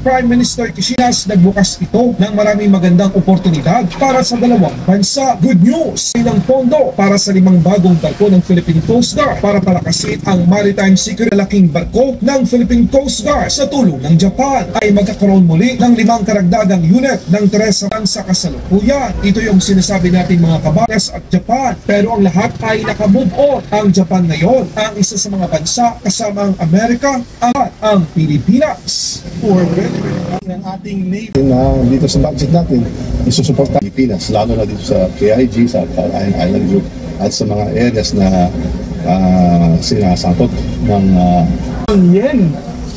Prime Minister Kishinas, nagbukas ito ng maraming magandang oportunidad para sa dalawang bansa. Good news! Ilang pondo para sa limang bagong barko ng Philippine Coast Guard para palakasin ang maritime security laking barko ng Philippine Coast Guard sa tulong ng Japan ay magkakaroon muli ng limang karagdagang unit ng Teresa sa kasalukuyan. Ito yung sinasabi natin mga kabatas at Japan. Pero ang lahat ay nakamove on. Ang Japan ngayon ang isa sa mga bansa kasama ang Amerika at ang Pilipinas. For ng ating Navy. na dito sa budget natin isusuporta ang Pilipinas lalo na dito sa KIG sa Island Island Group at sa mga areas na uh, sinasangkot ng uh, yen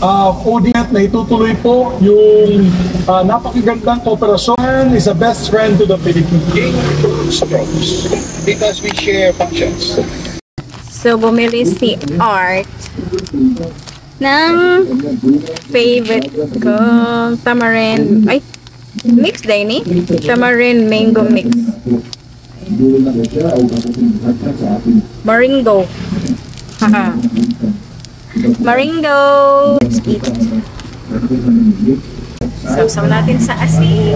uh, coordinate na itutuloy po yung uh, napakagandang kooperasyon is a best friend to the Philippines. because we share functions. So, bumili si Art ng favorite kong tamarind, ay, mix din ni? Tamarind mango mix. Maringo. Haha. Maringo. Let's eat. Saw-saw natin sa asin.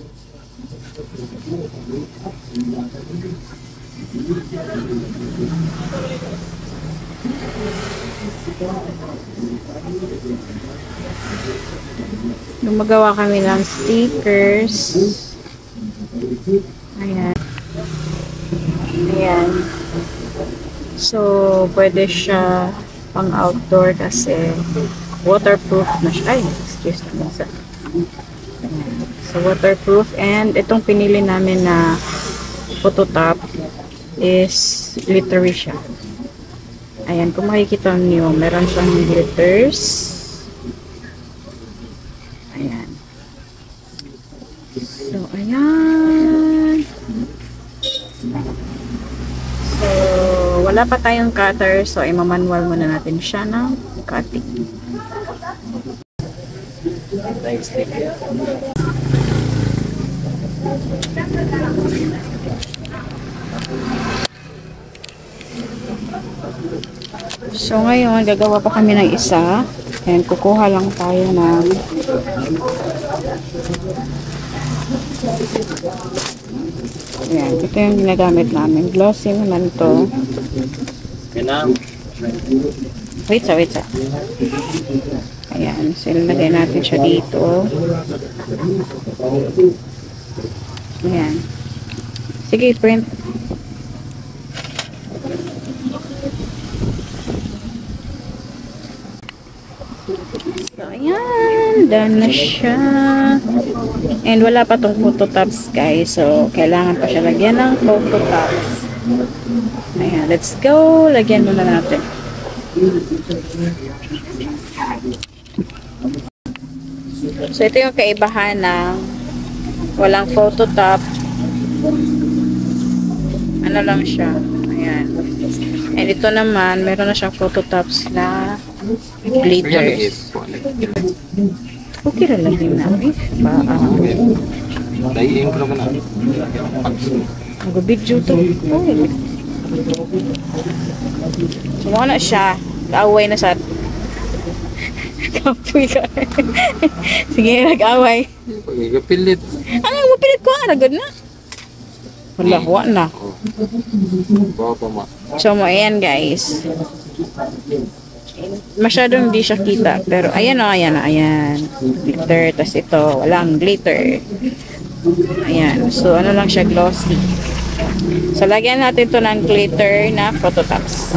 Gumagawa kami ng stickers. Ayan. Ayan. So, pwede siya pang outdoor kasi waterproof na siya. Ay, excuse me. So, waterproof. And itong pinili namin na photo top is glittery siya. Ayan, kung makikita niyo, meron siyang glitters. Ayan. So, ayan. So, wala pa tayong cutter. So, imamanual muna natin siya ng cutting. So, ngayon, gagawa pa kami ng isa. And kukuha lang tayo ng Ayan, ito yung ginagamit namin. Glossy naman to. Wait sa, wait sa. Ayan, so ilagay natin siya dito. Ayan. Sige, print. So, ayan. Done na siya. And wala pa tong photo tops, guys. So, kailangan pa siya lagyan ng photo tops. Ayan, let's go. Lagyan muna natin. So, ito yung kaibahan ng walang photo top. Ano lang siya. Ayan. And ito naman, meron na siyang photo tops na glitters. Okay ra lang din namin. Pa, Dahil ko naman na. Mag-video to. Oh. So, na siya. Kaaway na sa... Kapoy ka. Sige, nag-away. Pagkakapilit. Ano, mapilit ko. Aragod na. Wala, wa na. Bawa pa ma. So, mo, ayan guys. Masyadong hindi siya kita. Pero, ayan o, ayan o, ayan. Glitter. Tapos ito, walang glitter. Ayan. So, ano lang siya, glossy. So, lagyan natin to ng glitter na photo tops.